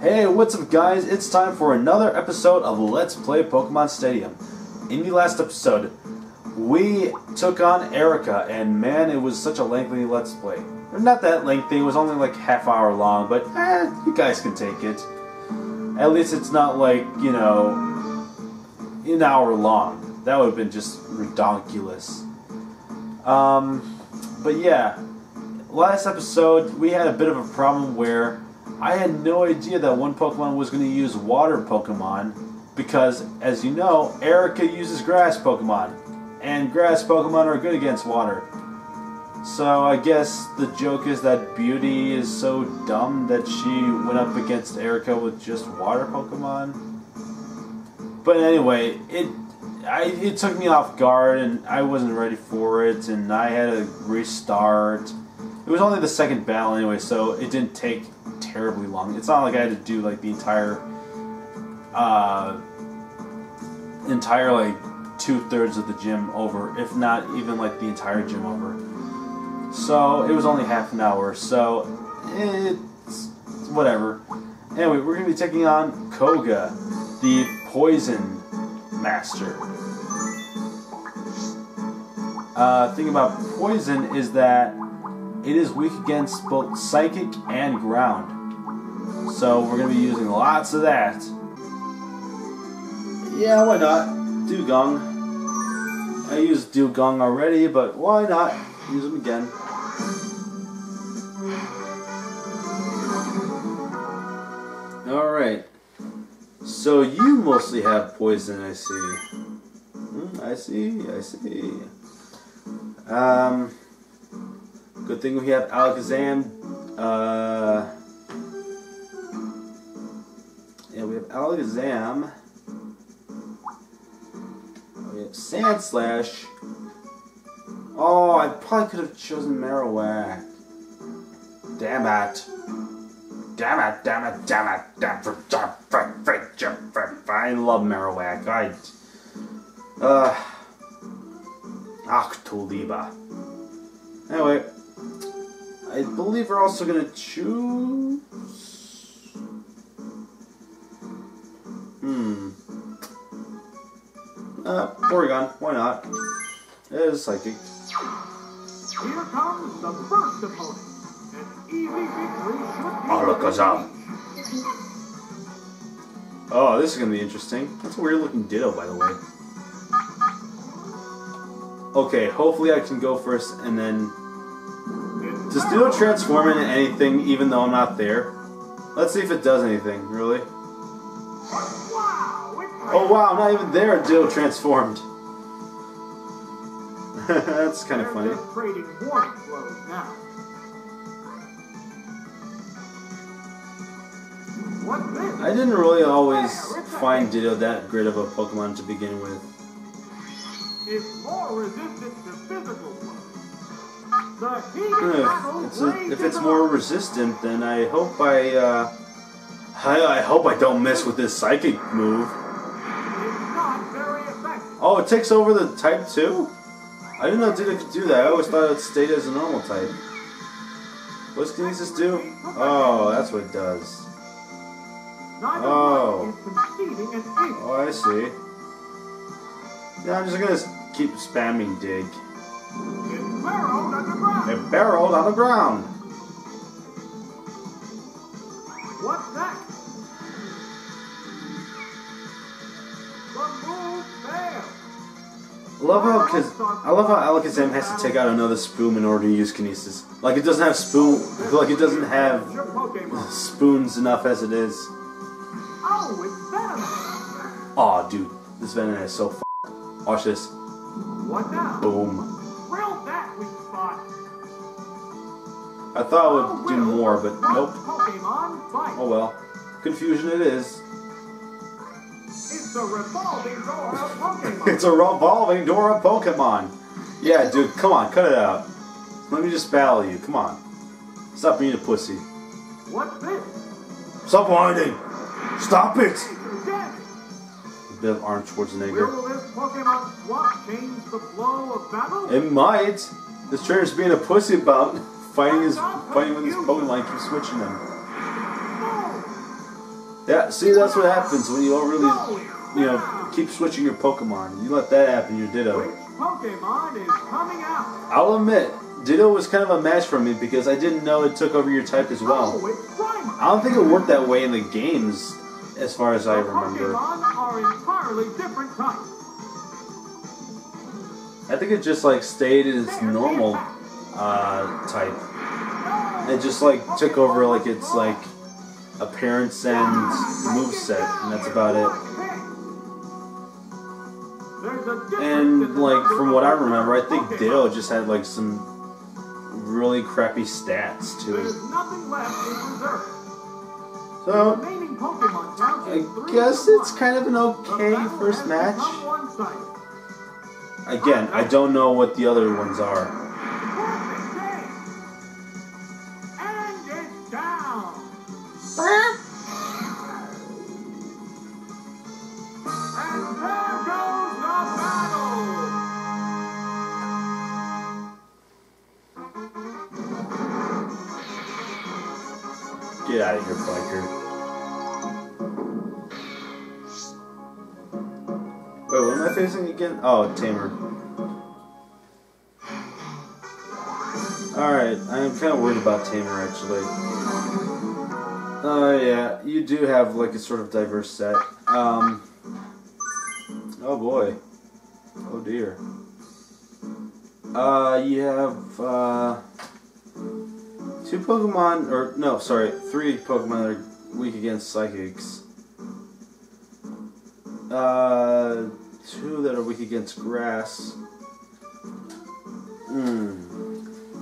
Hey, what's up, guys? It's time for another episode of Let's Play Pokemon Stadium. In the last episode, we took on Erica, and man, it was such a lengthy Let's Play. Not that lengthy, it was only like half hour long, but eh, you guys can take it. At least it's not like, you know, an hour long. That would have been just ridiculous. Um, but yeah, last episode we had a bit of a problem where I had no idea that one Pokemon was going to use water Pokemon because, as you know, Erica uses grass Pokemon, and grass Pokemon are good against water. So I guess the joke is that Beauty is so dumb that she went up against Erica with just water Pokemon. But anyway, it I, it took me off guard and I wasn't ready for it and I had to restart. It was only the second battle anyway, so it didn't take terribly long. It's not like I had to do like the entire uh entire like two thirds of the gym over, if not even like the entire gym over. So it was only half an hour, so it's whatever. Anyway, we're gonna be taking on Koga, the poison master. Uh, thing about poison is that it is weak against both psychic and ground. So we're gonna be using lots of that. Yeah, why not? Dewgong. I used Dewgong already, but why not use them again? Alright. So you mostly have poison, I see. Hmm, I see, I see. Um, good thing we have Alakazam. Uh, yeah, we have Alakazam. We have Sandslash. Oh, I probably could have chosen Marowak. Damn it. Damn it, damn it, damn it, damn it, damn it, I love Marowak. I, uh, Octoliba. Anyway, I believe we're also gonna choose. Hmm. Uh, Porygon. Why not? It is psychic. Here comes the first opponent. An easy victory should be Alakazam. Oh, this is gonna be interesting. That's a weird looking Ditto, by the way. Okay, hopefully I can go first and then. Does Ditto transform into anything even though I'm not there? Let's see if it does anything, really. Oh wow, I'm not even there, Ditto transformed. That's kind of funny. just trading warning blows now. What's this? I didn't really always find Ditto that great of a Pokemon to begin with. Is more resistant to physical If it's, a, if it's more resistant, then I hope I, uh, I, I hope I don't miss with this psychic move. Oh, it takes over the type too? I didn't know Ditto could do that. I always thought it stayed as a normal type. What's Kinesis do? Oh, that's what it does. Oh. Oh, I see. Yeah, I'm just gonna keep spamming dig. Burrowed underground. It barreled on the ground. What's that? The move failed. I love how cause I love how Alakazam has to take out another spoon in order to use Kinesis. Like it doesn't have spoon like it doesn't have spoons enough as it is. Oh, it's venomous. Aw, dude, this Venom is so f Watch this. What now? Boom. I thought it would do more, but nope. Oh well. Confusion it is. It's a revolving door of Pokemon. It's a revolving door of Pokemon. Yeah, dude, come on, cut it out. Let me just battle you. Come on. Stop being a pussy. What's this? Stop whining. Stop it. A bit of Arnold Schwarzenegger. Will this Pokemon swap change the flow of battle? It might. This trainer's being a pussy about fighting his fighting with his Pokemon. Keep switching them. Yeah, see, that's what happens when you don't really, you know, keep switching your Pokemon. You let that happen, your Ditto. I'll admit, Ditto was kind of a match for me because I didn't know it took over your type as well. I don't think it worked that way in the games, as far as I remember. I think it just like stayed in its normal uh, type. It just like took over like its like appearance and moveset, and that's about it. And like from what I remember, I think Ditto just had like some really crappy stats too. There's nothing left in reserve. The So Pokemon count is I guess it's kind of an okay first match. Again, I don't know what the other ones are. Oh, Tamer. Alright, I am kind of worried about Tamer actually. Oh, yeah, you do have like a sort of diverse set. Um. Oh boy. Oh dear. Uh, you have, uh. Two Pokemon, or no, sorry, three Pokemon that are weak against Psychics. Uh, two that are weak against Grass. Hmm.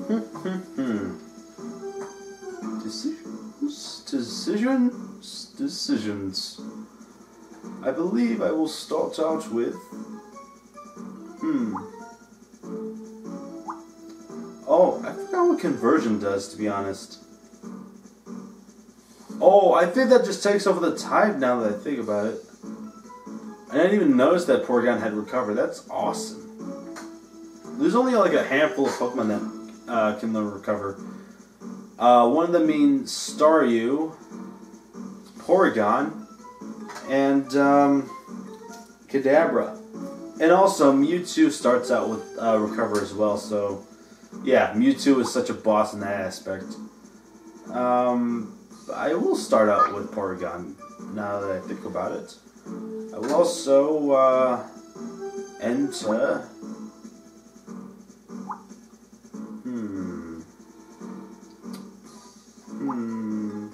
Decisions. Decisions. Decisions. I believe I will start out with. Hmm. Oh, I forgot what conversion does, to be honest. Oh, I think that just takes over the tide now that I think about it. I didn't even notice that Porygon had recovered. That's awesome. There's only like a handful of Pokemon that uh, can recover. Uh, one of them being Staryu, Porygon, and um, Kadabra. And also, Mewtwo starts out with uh, recover as well, so yeah, Mewtwo is such a boss in that aspect. Um, I will start out with Porygon now that I think about it. I will also uh, enter. Hmm. Hmm.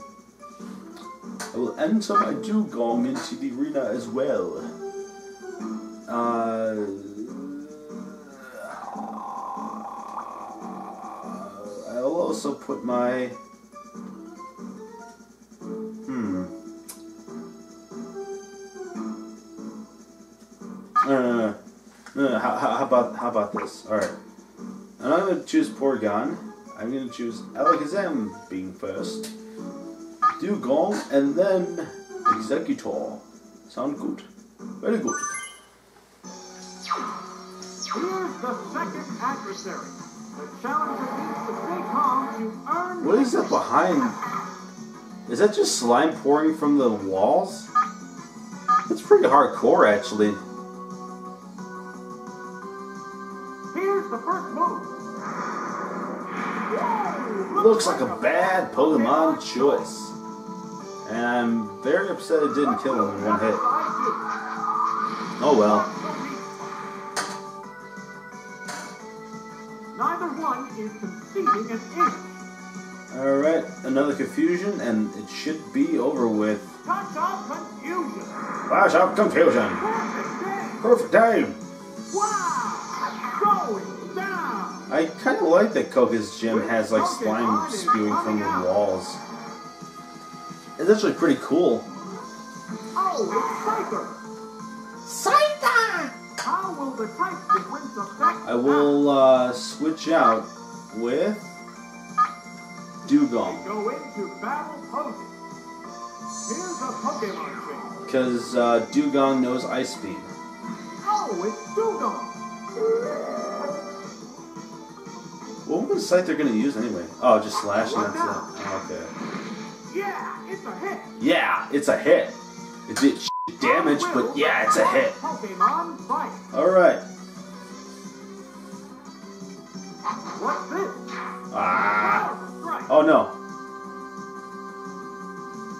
I will enter my Dewgong into the arena as well. Uh, I'll also put my. No, no, no, no. no how, how, how about how about this? All right. I'm not gonna choose Porygon. I'm gonna choose Alakazam being first. Dewgong and then Exeggutor. Sound good? Very good. Here's the second adversary. The challenger needs to stay calm to earn What is that behind? Is that just slime pouring from the walls? That's pretty hardcore, actually. Looks like a bad Pokemon choice. And I'm very upset it didn't kill him in one hit. Oh well. Neither one is conceding an inch. Alright, another confusion, and it should be over with. Touch of confusion. Flash of confusion! Perfect game. Perfect time! Wow. I kind of like that Koga's gym has like slime spewing from the walls. It's actually pretty cool. Oh, it's Scyther. How will the type difference affect I will uh, switch out with Dewgong. Go into battle poses. Here's a Pokemon. Because uh, Dewgong knows Ice Beam. Oh, it's Dewgong. The site they're going to use anyway? Oh, just Slash and that's it. Oh, okay. Yeah, it's a hit. Yeah, it's a hit. It did damage, but yeah, it's a hit. Alright. What's this? Ah. Oh no.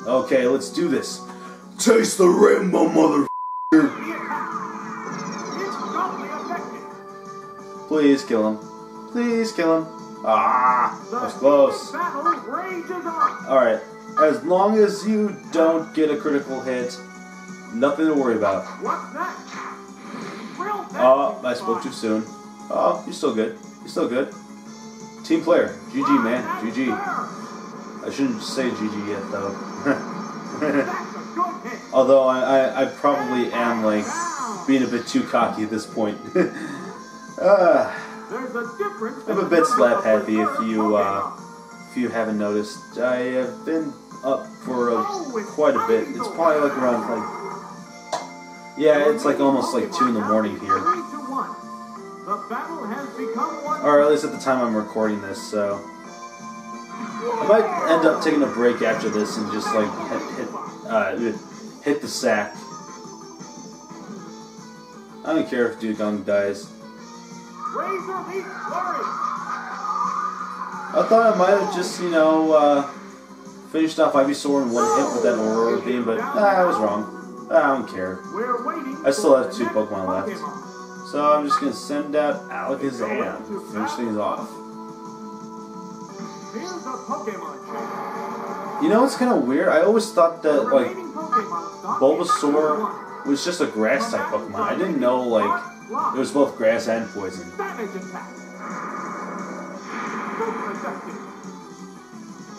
Okay, let's do this. Taste the rainbow, mother. The attack. It's doubly effective. Please kill him. Please kill him. Ah, The that was close. Alright, as long as you don't get a critical hit, nothing to worry about. Oh, I spoke too soon. Oh, you're still good. You're still good. Team player. GG, man. GG. I shouldn't say GG yet, though. That's. Although I, I, I probably am, like, being a bit too cocky at this point. uh. I'm a bit slap happy if you, uh, if you haven't noticed. I have been up for a, quite a bit. It's probably like around, like, yeah, it's like almost like 2 in the morning here. Three to one. The battle has become one. Or at least at the time I'm recording this, so. I might end up taking a break after this and just like hit, hit, uh, hit the sack. I don't care if Dewgong dies. Razor Leaf Flurry. I thought I might have just, you know, uh, finished off Ivysaur in one hit with that Aurora beam, but nah, I was wrong. I don't care. I still have two Pokemon left. So I'm just gonna send out Alakazam to finish things off. Here's a Pokemon check. You know what's kind of weird? I always thought that, like, remaining Pokemon stock is Bulbasaur was just a grass type Pokemon. I didn't know like it was both grass and poison. Savage attack. Super effective.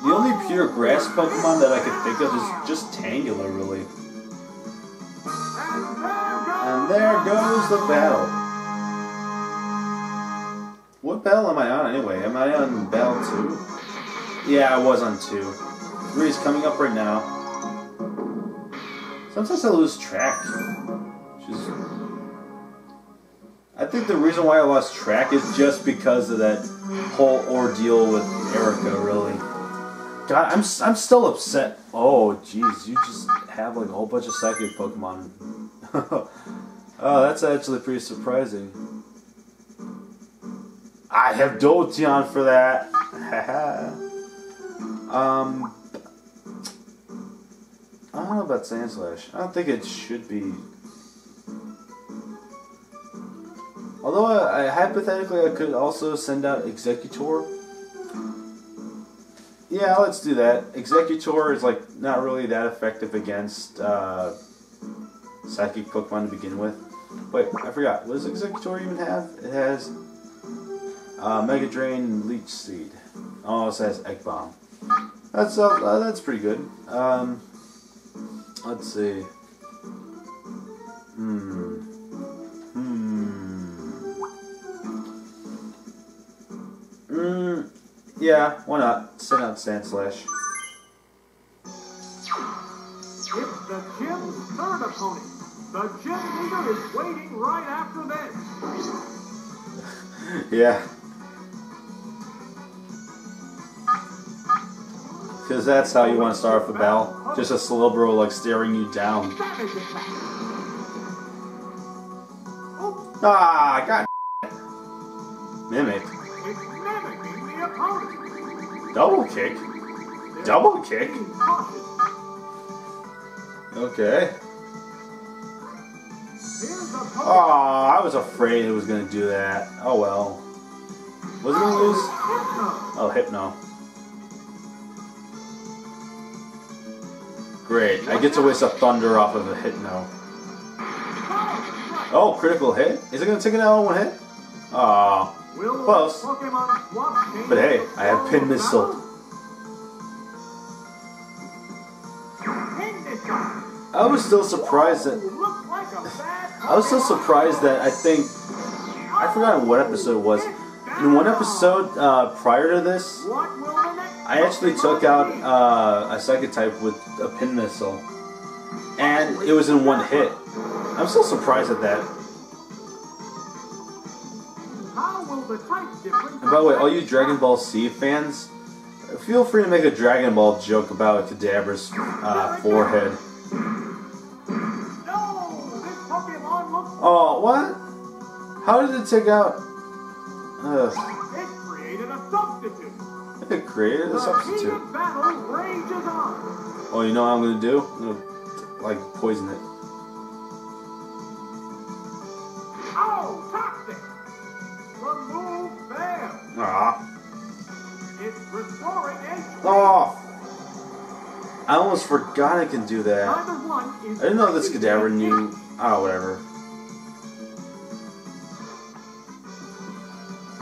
The only pure grass Pokemon that I could think of is just Tangela, really. And there goes. And there goes the battle. What battle am I on anyway? Am I on battle two? Yeah, I was on two. Three is coming up right now. Sometimes I lose track. Think the reason why I lost track is just because of that whole ordeal with Erica, really. God, I'm, I'm still upset. Oh, jeez, you just have like a whole bunch of psychic Pokemon. oh, that's actually pretty surprising. I have Dotion for that. um, I don't know about Sandslash. I don't think it should be Although I, I hypothetically I could also send out Exeggutor. Yeah, let's do that. Exeggutor is like not really that effective against uh, psychic Pokemon to begin with. Wait, I forgot. What does Exeggutor even have? It has uh, Mega Drain and Leech Seed. Oh, it says Egg Bomb. That's uh, uh, that's pretty good. Um, let's see. Yeah, why not? Send out Sandslash. It's the gym's third opponent. The gym leader is waiting right after this. Yeah. Because that's how you want to start off a battle. Just a Slowbro like staring you down. Ah, god Mimic. Double kick. Double kick? Okay. Here's a Pokemon. Oh, I was afraid it was going to do that. Oh well. Was it going to lose? Oh, Hypno. Great. I get to waste a Thunder off of a Hypno. Oh, critical hit? Is it going to take in one hit? Aw. Close. Pokemon But hey, I have Pin Missile. I was still surprised that. Looks like a bad I was still surprised that I think. I forgot what episode it was. In one episode uh, prior to this, What will the next I actually took out uh, a Psychic type with a Pin Missile. And it was in one hit. I'm still surprised at that. By the way, all you Dragon Ball Z fans, Feel free to make a Dragon Ball joke about Kadabra's uh, forehead. No! This Pokemon looks Oh, what? How did it take out? Ugh, it created a substitute. it created a substitute. heated battle rages on. Oh, you know what I'm gonna do? I'm gonna like poison it. Failed. It's restoring HP. Oh. I almost forgot I can do that. Neither one is I didn't know this to knew. Oh, whatever.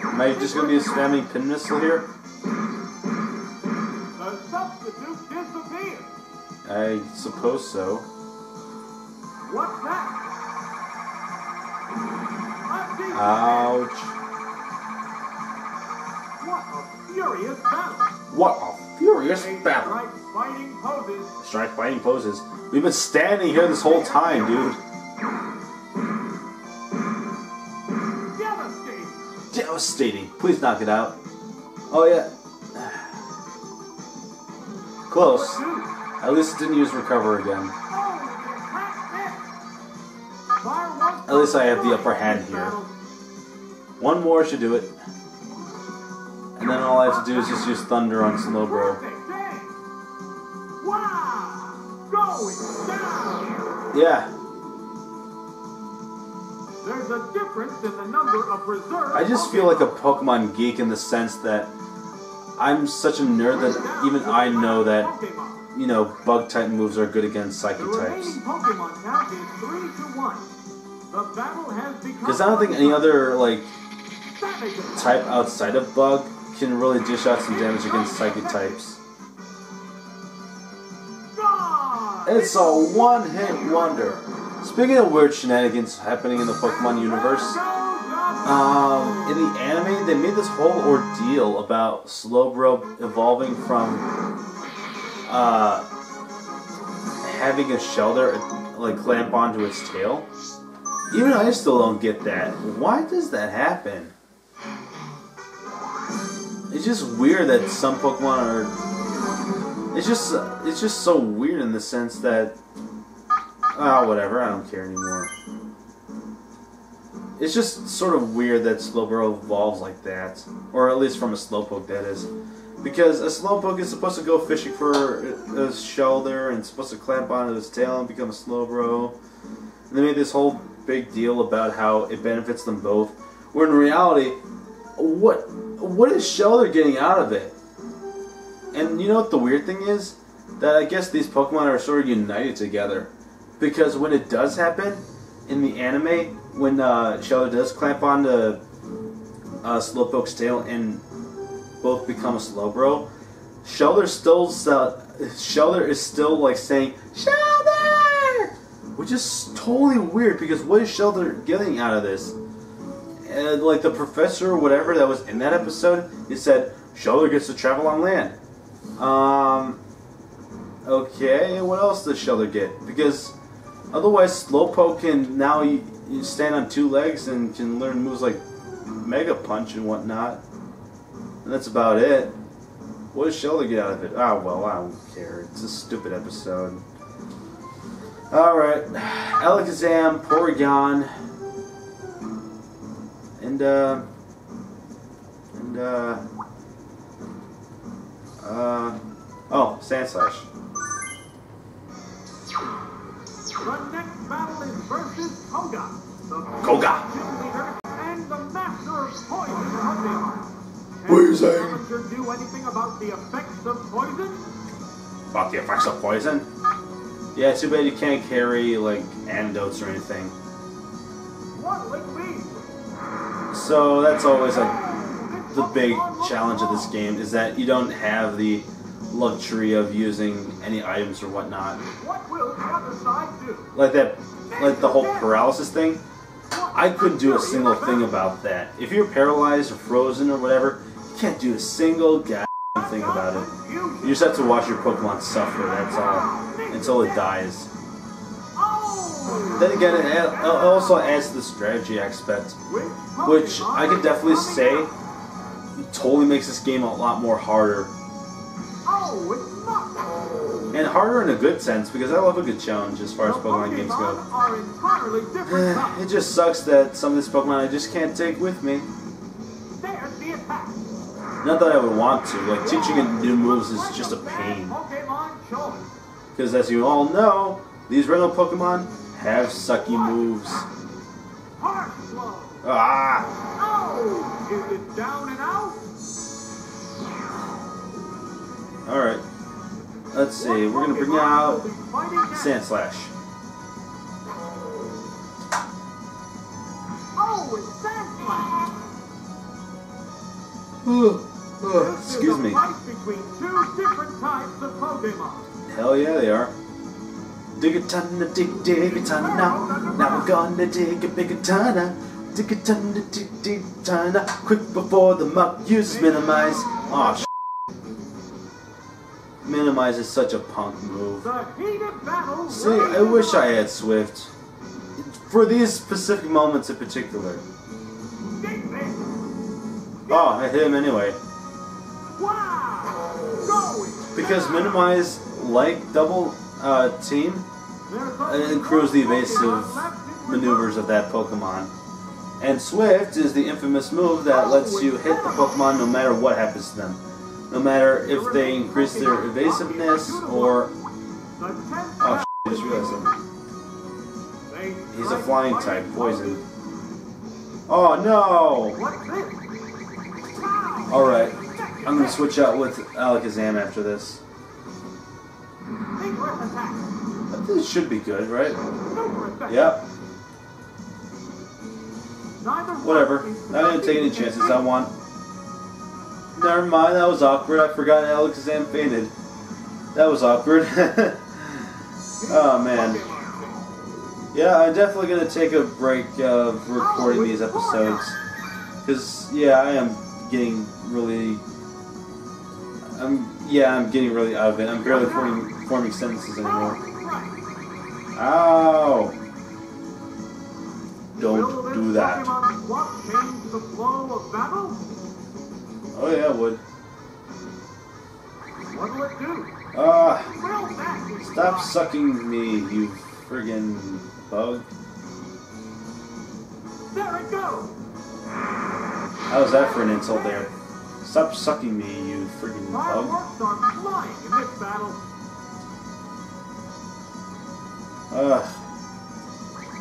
Am I just gonna be a spamming pin missile here? The substitute disappeared. I suppose so. What's that? Ouch. What a furious battle! What a furious They battle. strike fighting poses. Strike fighting poses. We've been standing here this whole time, dude. Devastating! Devastating. Please knock it out. Oh, yeah. Close. At least it didn't use recover again. Oh, the attack missed. Fire one At least I have the upper hand here. One more should do it. To do is just use Thunder on Slowbro. Perfect day. Wow! Going down! Yeah, There's a difference in the number of reserve I just feel like a Pokemon geek in the sense that I'm such a nerd that even I know that, you know, bug type moves are good against psychic types. remaining Pokemon count is 3 to 1. The battle has become Because I don't think any other, like, type outside of bug can really dish out some damage against psychic types. It's a one hit wonder. Speaking of weird shenanigans happening in the Pokemon universe, Um, in the anime, they made this whole ordeal about Slowbro evolving from uh, having a Shellder like clamp onto its tail. Even I still don't get that. Why does that happen? It's just weird that some Pokemon are. It's just it's just so weird in the sense that. Ah, whatever. I don't care anymore. It's just sort of weird that Slowbro evolves like that. Or at least from a Slowpoke, that is. Because a Slowpoke is supposed to go fishing for a shoulder and supposed to clamp onto his tail and become a Slowbro. And they made this whole big deal about how it benefits them both. Where in reality, what what is Shellder getting out of it? And you know what the weird thing is? That I guess these Pokemon are sort of united together. Because when it does happen, in the anime, when uh, does clamp onto uh, Slowpoke's tail and both become a Slowbro, Shellder still uh, is still like saying Shellder, which is totally weird because what is Shellder getting out of this? And like the professor or whatever that was in that episode, he said Shellder gets to travel on land. Um. Okay, what else does Shellder get? Because otherwise, Slowpoke can now you, stand on two legs and can learn moves like Mega Punch and whatnot. And that's about it. What does Shellder get out of it? Ah, well, I don't care. It's a stupid episode. Alright. Alakazam, Porygon. And, uh. And, uh. Uh. Oh, Sandslash. The next battle is versus Koga. The Koga. and the master of poison. Poison. Challenger do anything about the effects of poison? About the effects of poison? Yeah, too bad you can't carry, like, antidotes or anything. What will it be? So that's always, like, the big challenge of this game is that you don't have the luxury of using any items or whatnot. Like that, like the whole paralysis thing. I couldn't do a single thing about that. If you're paralyzed or frozen or whatever, you can't do a single goddamn thing about it. You just have to watch your Pokemon suffer, that's all. Until it dies. Then again, it also adds to the strategy aspect, which I could definitely say totally makes this game a lot more harder. And harder in a good sense because I love a good challenge as far as Pokemon games go. it just sucks that some of these Pokemon I just can't take with me. Not that I would want to. Like teaching it new moves is just a pain. Because as you all know, these rental Pokemon have sucky moves. Ah! Oh, is it down and out? Alright. Let's see, we're gonna bring out Sandslash. Oh, it's Sandslash. Excuse me. Fight between two different types of Pokemon. Hell yeah, they are. Dig a ton, dig, dig a ton now. Now we're gonna dig a bigger ton. Dig a ton, dig, dig ton. Quick before the Muk uses minimize. Aw, sh. Minimize is such a punk move. The heated battle. See, I wish I had Swift. For these specific moments in particular. Oh, I hit him anyway. Because minimize, like double uh, team, it improves the evasive maneuvers of that Pokemon. And Swift is the infamous move that lets you hit the Pokemon no matter what happens to them. No matter if they increase their evasiveness or. Oh, I just realized something. He's a flying type, poison. Oh no! Alright, I'm gonna switch out with Alakazam after this. This should be good, right? Yep, whatever. I didn't take any chances. I want. Never mind, that was awkward. I forgot Alakazam fainted. That was awkward. oh man. Yeah, I'm definitely gonna take a break of recording these episodes. Cause yeah, I am getting really. I'm yeah, I'm getting really out of it. I'm barely forming forming sentences anymore. Ow! Don't do that. What change the flow of battle? Oh yeah, it would. What will it do? Ah, Will stop sucking me, you friggin' bug. There it goes. How's that for an insult there? Stop sucking me, you friggin' bug. Ugh,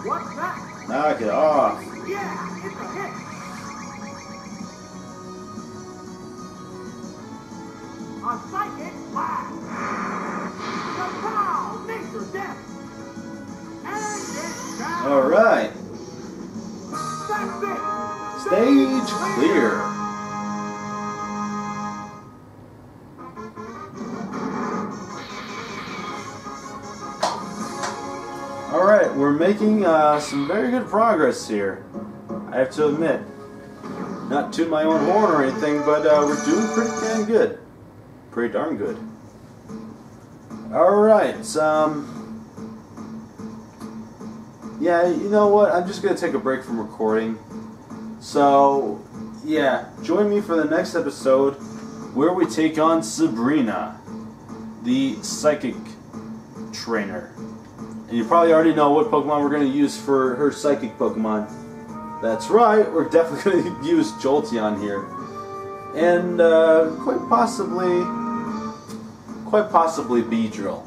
What's that? knock it off. Yeah, it's a hit. A psychic blast. Nature death. And it's down. Alright, That's it. stage clear. Making uh, some very good progress here. I have to admit. Not to my own horn or anything, but uh, we're doing pretty damn good. Pretty darn good. Alright, um. Yeah, you know what? I'm just gonna take a break from recording. So, yeah, join me for the next episode where we take on Sabrina, the psychic trainer. And you probably already know what Pokemon we're going to use for her psychic Pokemon. That's right, we're definitely going to use Jolteon here. And uh, quite possibly, quite possibly Beedrill.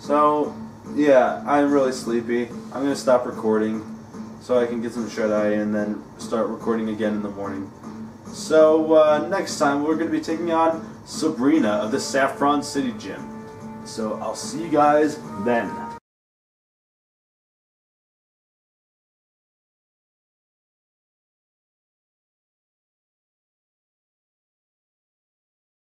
So, yeah, I'm really sleepy. I'm going to stop recording so I can get some shut eye and then start recording again in the morning. So, uh, next time we're going to be taking on Sabrina of the Saffron City Gym. So, I'll see you guys then.